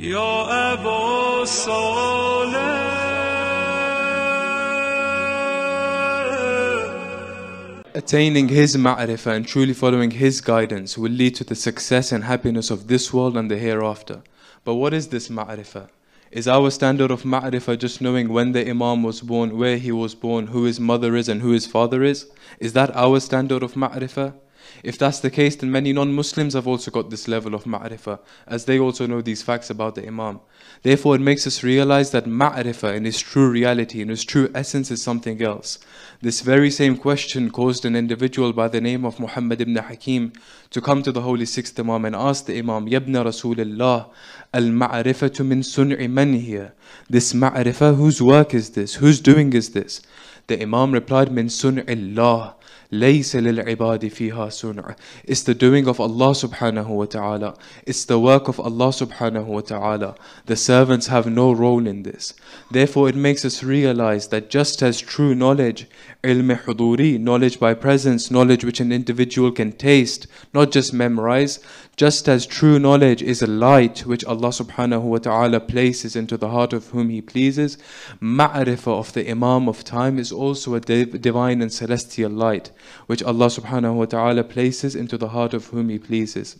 يا أبا صالح Attaining His ma'rifah and truly following His guidance will lead to the success and happiness of this world and the hereafter. But what is this ma'rifah? Is our standard of ma'rifah just knowing when the Imam was born, where he was born, who his mother is, and who his father is? Is that our standard of ma'rifah? If that's the case, then many non Muslims have also got this level of ma'rifah, as they also know these facts about the Imam. Therefore, it makes us realize that ma'rifah in its true reality, in its true essence, is something else. This very same question caused an individual by the name of Muhammad ibn Hakim to come to the Holy Sixth Imam and ask the Imam, Yabna Rasulullah, al ma'rifatu min sun'i man hiya. This ma'rifah, whose work is this? Whose doing is this? The Imam replied, Min sun'illah. ليس للعباد فيها صنع It's the doing of Allah subhanahu wa ta'ala. It's the work of Allah subhanahu wa ta'ala. The servants have no role in this. Therefore it makes us realize that just as true knowledge, ilm huduri, knowledge by presence, knowledge which an individual can taste, not just memorize, just as true knowledge is a light which Allah subhanahu wa ta'ala places into the heart of whom He pleases, ma'rifah of the Imam of time is also a div- divine and celestial light which Allah subhanahu wa ta'ala places into the heart of whom He pleases.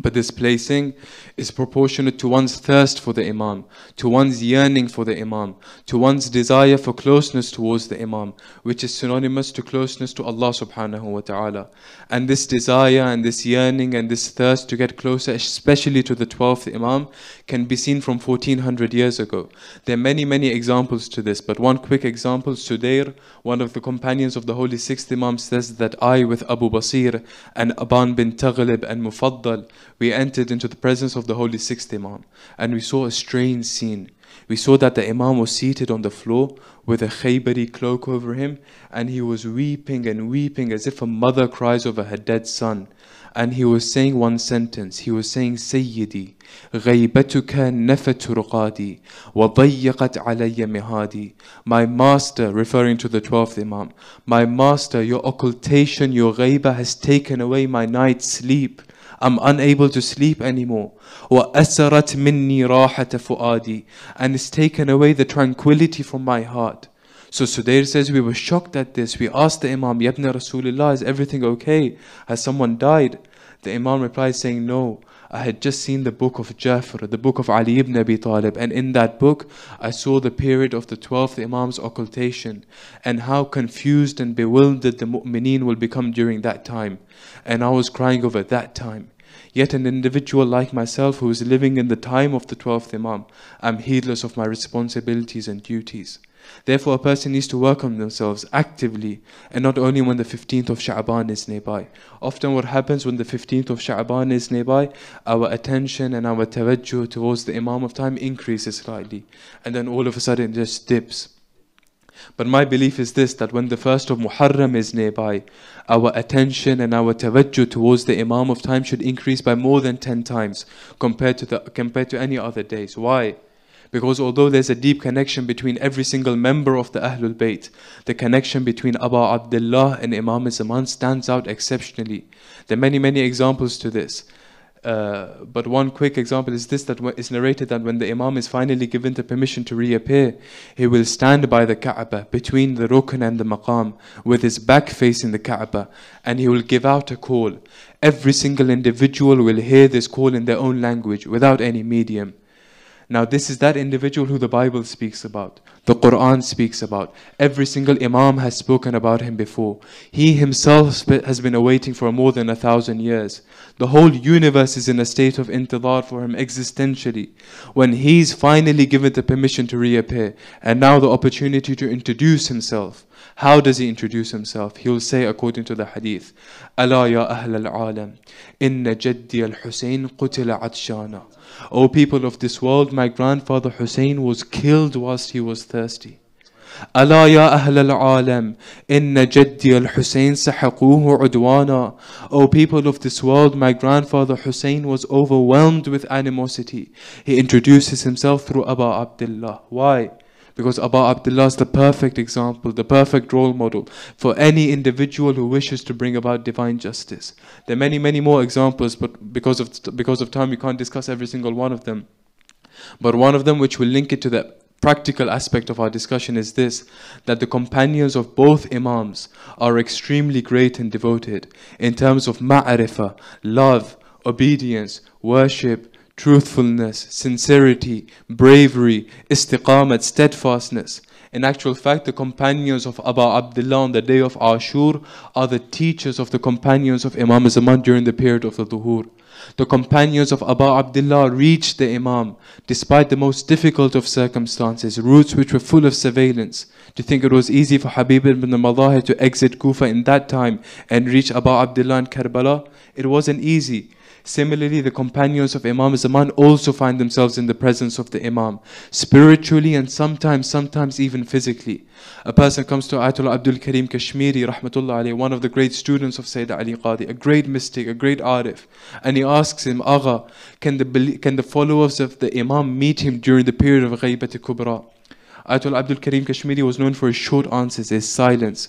But this placing is proportionate to one's thirst for the Imam, to one's yearning for the Imam, to one's desire for closeness towards the Imam, which is synonymous to closeness to Allah subhanahu wa ta'ala. And this desire and this yearning and this thirst to get closer, especially to the 12th Imam, can be seen from 1400 years ago. There are many, many examples to this, but one quick example Sudair, one of the companions of the Holy Sixth Imam, says that I, with Abu Basir and Aban bin Taghlib and Mufaddal, we entered into the presence of the Holy Sixth Imam and we saw a strange scene. We saw that the Imam was seated on the floor with a khaybari cloak over him and he was weeping and weeping as if a mother cries over her dead son. And he was saying one sentence. He was saying, Sayyidi, غيبتك نفت رقادي وضيقت علي مهادي. My master, referring to the 12th Imam, my master, your occultation, your ghaiba has taken away my night's sleep. I'm unable to sleep anymore. وأسرت مني راحة فؤادي and it's taken away the tranquility from my heart. So Sudair says we were shocked at this. We asked the Imam, Yabna Rasulullah, is everything okay? Has someone died? The Imam replied saying, No, I had just seen the book of Jafar, the book of Ali ibn Abi Talib, and in that book I saw the period of the 12th Imam's occultation and how confused and bewildered the mu'mineen will become during that time. And I was crying over that time. Yet an individual like myself who is living in the time of the 12th Imam, I'm heedless of my responsibilities and duties. Therefore, a person needs to work on themselves actively and not only when the 15th of Sha'ban is nearby. Often, what happens when the 15th of Sha'ban is nearby, our attention and our tawajjuh towards the Imam of time increases slightly, and then all of a sudden it just dips. But my belief is this that when the first of Muharram is nearby, our attention and our tawajjuh towards the Imam of time should increase by more than 10 times compared to, the, compared to any other days. Why? Because although there's a deep connection between every single member of the Ahlul Bayt, the connection between Abu Abdullah and Imam Zaman stands out exceptionally. There are many, many examples to this. Uh, but one quick example is this that is narrated that when the Imam is finally given the permission to reappear, he will stand by the Kaaba between the Rukn and the Maqam with his back facing the Kaaba and he will give out a call. Every single individual will hear this call in their own language without any medium. Now, this is that individual who the Bible speaks about, the Quran speaks about. Every single Imam has spoken about him before. He himself has been awaiting for more than a thousand years. The whole universe is in a state of intidar for him existentially. When he's finally given the permission to reappear, and now the opportunity to introduce himself. How does he introduce himself? He will say according to the hadith, ألا يا أهل العالم إن جدي الحسين قتل عطشانا O people of this world, my grandfather Hussein was killed whilst he was thirsty. ألا يا أهل العالم إن جدي الحسين سحقوه عدوانا O people of this world, my grandfather Hussein was overwhelmed with animosity. He introduces himself through Abu Abdullah. Why? Because Abu Abdullah is the perfect example, the perfect role model for any individual who wishes to bring about divine justice. There are many, many more examples, but because of, because of time, we can't discuss every single one of them. But one of them, which will link it to the practical aspect of our discussion, is this that the companions of both Imams are extremely great and devoted in terms of ma'rifah, love, obedience, worship, truthfulness, sincerity, bravery, istiqamat, steadfastness. In actual fact, the companions of Abu Abdullah on the day of Ashur are the teachers of the companions of Imam Zaman during the period of the Dhuhr. The companions of Abu Abdullah reached the Imam despite the most difficult of circumstances, routes which were full of surveillance. Do you think it was easy for Habib ibn Madahir to exit Kufa in that time and reach Abu Abdullah in Karbala? It wasn't easy. Similarly, the companions of Imam Zaman also find themselves in the presence of the Imam, spiritually and sometimes, sometimes even physically. A person comes to Ayatollah Abdul Karim Kashmiri, rahmatullah alayhi, one of the great students of Sayyid Ali Qadi, a great mystic, a great arif, and he asks him, Agha, can the, can the followers of the Imam meet him during the period of Ghaibat Kubra? Ayatollah Abdul Karim Kashmiri was known for his short answers, his silence.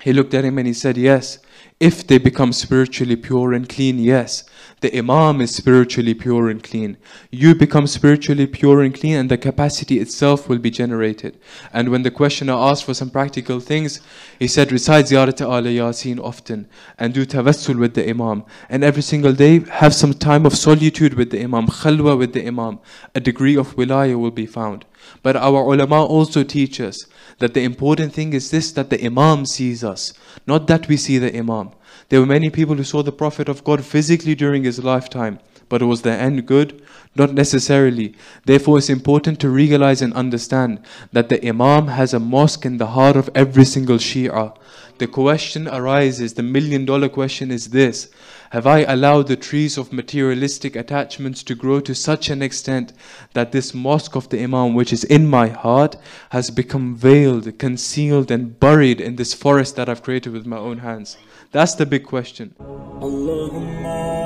He looked at him and he said, Yes, if they become spiritually pure and clean, yes. The Imam is spiritually pure and clean. You become spiritually pure and clean, and the capacity itself will be generated. And when the questioner asked for some practical things, he said, Recite Ziyarat al Yasin often and do tawassul with the Imam. And every single day, have some time of solitude with the Imam, khalwa with the Imam. A degree of wilaya will be found. But our ulama also teach us that the important thing is this that the Imam sees us, not that we see the Imam. There were many people who saw the Prophet of God physically during his lifetime, but was the end good? Not necessarily. Therefore, it's important to realize and understand that the Imam has a mosque in the heart of every single Shia. The question arises, the million dollar question is this Have I allowed the trees of materialistic attachments to grow to such an extent that this mosque of the Imam, which is in my heart, has become veiled, concealed, and buried in this forest that I've created with my own hands? That's the big question. Allahumma